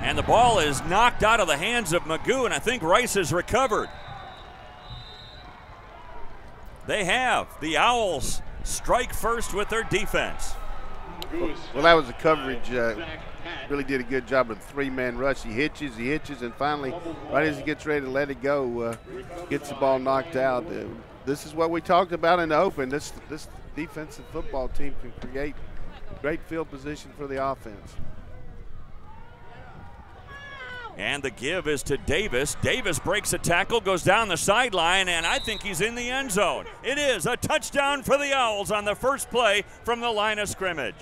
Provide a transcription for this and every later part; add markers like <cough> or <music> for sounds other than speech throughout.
And the ball is knocked out of the hands of McGough, and I think Rice has recovered. They have. The Owls strike first with their defense. Well, that was a coverage. Uh, really did a good job of the three-man rush. He hitches, he hitches, and finally, right as he gets ready to let it go, uh, gets the ball knocked out. Uh, this is what we talked about in the open. This this defensive football team can create great field position for the offense. And the give is to Davis. Davis breaks a tackle, goes down the sideline, and I think he's in the end zone. It is a touchdown for the Owls on the first play from the line of scrimmage.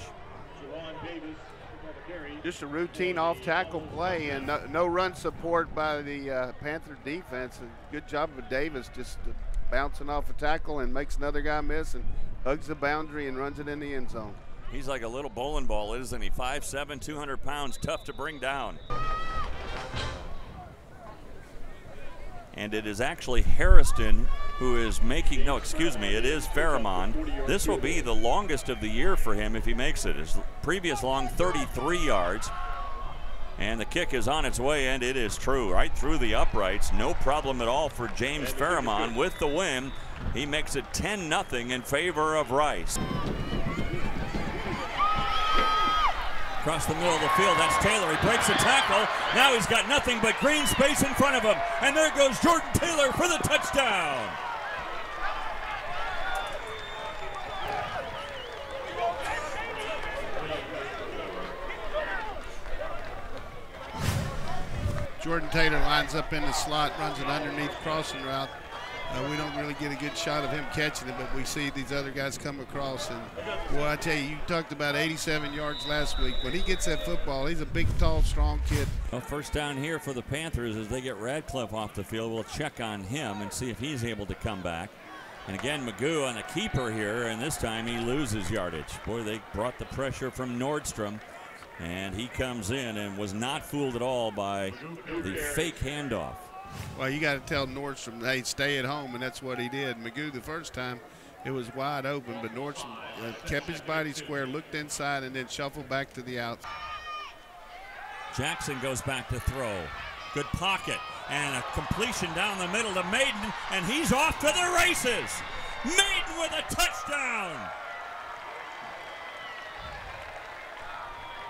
Just a routine off tackle play and no, no run support by the uh, Panther defense. A good job of Davis just uh, bouncing off a tackle and makes another guy miss and hugs the boundary and runs it in the end zone. He's like a little bowling ball, isn't he? 5'7", 200 pounds, tough to bring down. And it is actually Harrison who is making, no, excuse me, it is Farimond. This will be the longest of the year for him if he makes it. His previous long, 33 yards. And the kick is on its way, and it is true. Right through the uprights. No problem at all for James Farimond with the win. He makes it 10 0 in favor of Rice. Across the middle of the field, that's Taylor. He breaks a tackle. Now he's got nothing but green space in front of him. And there goes Jordan Taylor for the touchdown. Jordan Taylor lines up in the slot, runs an underneath crossing route. Uh, we don't really get a good shot of him catching it, but we see these other guys come across. And well, I tell you, you talked about 87 yards last week. When he gets that football, he's a big, tall, strong kid. Well, first down here for the Panthers as they get Radcliffe off the field. We'll check on him and see if he's able to come back. And again, McGough on the keeper here, and this time he loses yardage. Boy, they brought the pressure from Nordstrom. And he comes in and was not fooled at all by the fake handoff. Well, you got to tell Nordstrom, hey, stay at home, and that's what he did. McGough, the first time, it was wide open, but Nordstrom uh, kept his body square, looked inside, and then shuffled back to the out. Jackson goes back to throw. Good pocket, and a completion down the middle to Maiden, and he's off to the races. Maiden with a touchdown.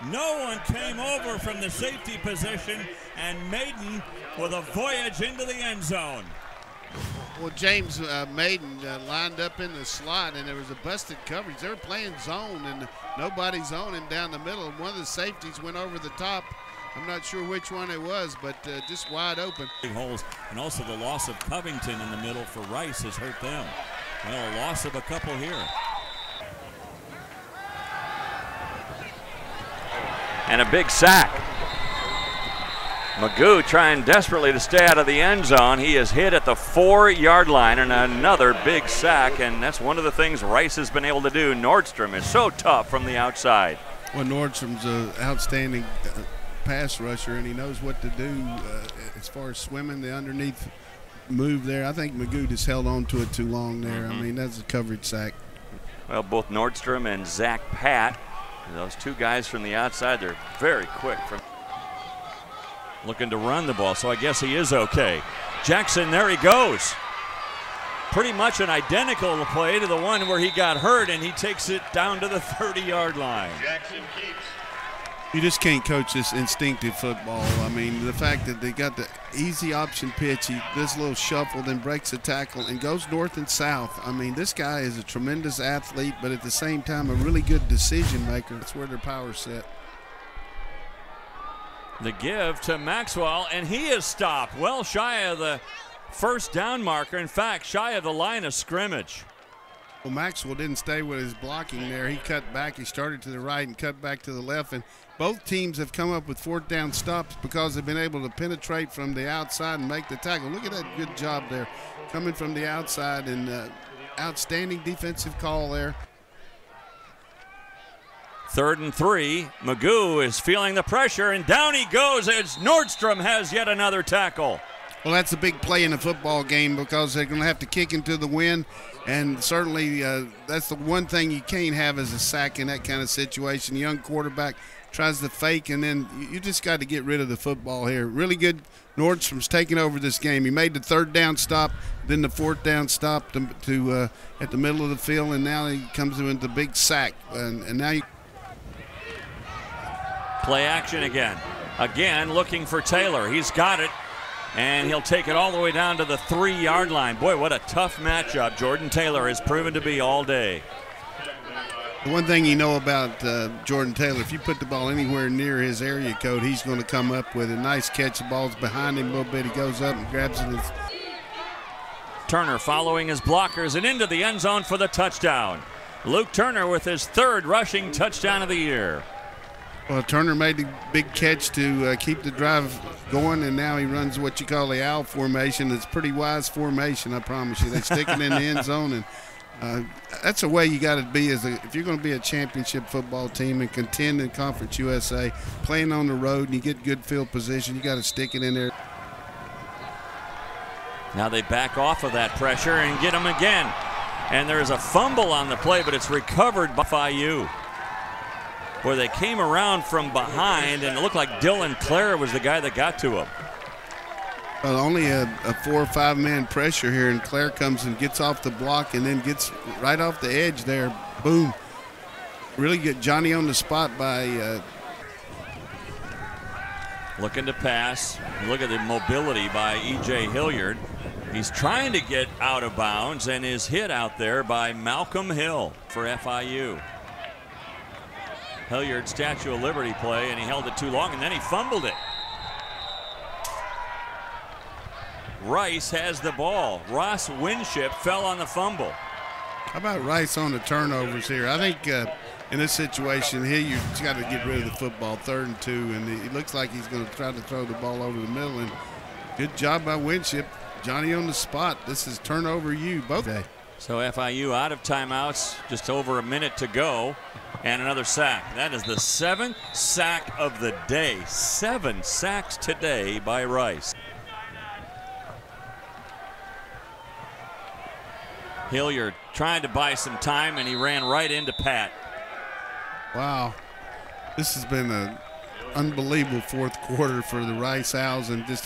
No one came over from the safety position, and Maiden with a voyage into the end zone. Well, James uh, Maiden uh, lined up in the slot, and there was a busted coverage. They were playing zone, and nobody zoning down the middle. And one of the safeties went over the top. I'm not sure which one it was, but uh, just wide open. Holes, and also the loss of Covington in the middle for Rice has hurt them. Well, a loss of a couple here. And a big sack. McGough trying desperately to stay out of the end zone. He is hit at the four yard line and another big sack, and that's one of the things Rice has been able to do. Nordstrom is so tough from the outside. Well, Nordstrom's an outstanding uh, pass rusher, and he knows what to do uh, as far as swimming the underneath move there. I think McGough just held on to it too long there. Mm -hmm. I mean, that's a coverage sack. Well, both Nordstrom and Zach Patt those two guys from the outside, they're very quick. From Looking to run the ball, so I guess he is okay. Jackson, there he goes. Pretty much an identical play to the one where he got hurt, and he takes it down to the <laughs> 30 yard line. Jackson keeps you just can't coach this instinctive football. I mean, the fact that they got the easy option pitch, he a little shuffle, then breaks a tackle and goes north and south. I mean, this guy is a tremendous athlete, but at the same time, a really good decision maker. That's where their power set. The give to Maxwell, and he is stopped well shy of the first down marker. In fact, shy of the line of scrimmage. Well, Maxwell didn't stay with his blocking there. He cut back. He started to the right and cut back to the left. And both teams have come up with fourth down stops because they've been able to penetrate from the outside and make the tackle. Look at that good job there coming from the outside and uh, outstanding defensive call there. Third and three. McGough is feeling the pressure, and down he goes as Nordstrom has yet another tackle. Well, that's a big play in a football game because they're going to have to kick into the wind, and certainly uh, that's the one thing you can't have as a sack in that kind of situation. Young quarterback tries to fake, and then you just got to get rid of the football here. Really good. Nordstrom's taking over this game. He made the third down stop, then the fourth down stop to, to uh, at the middle of the field, and now he comes in with the big sack, and, and now you. Play action again. Again, looking for Taylor. He's got it. And he'll take it all the way down to the three yard line. Boy, what a tough matchup Jordan Taylor has proven to be all day. The one thing you know about uh, Jordan Taylor, if you put the ball anywhere near his area code, he's going to come up with a nice catch. The ball's behind him a little bit. He goes up and grabs it. Turner following his blockers and into the end zone for the touchdown. Luke Turner with his third rushing touchdown of the year. Well, Turner made the big catch to uh, keep the drive going, and now he runs what you call the owl formation. It's a pretty wise formation, I promise you. They stick it in the end zone, and uh, that's the way you got to be. As a, if you're going to be a championship football team and contend in Conference USA, playing on the road, and you get good field position, you got to stick it in there. Now they back off of that pressure and get him again. And there's a fumble on the play, but it's recovered by FIU where they came around from behind, and it looked like Dylan Clare was the guy that got to him. Well, only a, a, four or five man pressure here, and Clare comes and gets off the block and then gets right off the edge there. Boom. Really get Johnny on the spot by. Uh, Looking to pass. Look at the mobility by E.J. Hilliard. He's trying to get out of bounds and is hit out there by Malcolm Hill for FIU. Hilliard Statue of Liberty play, and he held it too long, and then he fumbled it. Rice has the ball. Ross Winship fell on the fumble. How about Rice on the turnovers here? I think uh, in this situation, Hilliard's got to get rid of the football, third and two, and it looks like he's going to try to throw the ball over the middle. And good job by Winship. Johnny on the spot. This is turnover you both day. So FIU out of timeouts, just over a minute to go and another sack. That is the seventh sack of the day. Seven sacks today by Rice. Hilliard trying to buy some time, and he ran right into Patt. Wow. This has been an unbelievable fourth quarter for the Rice Owls, and just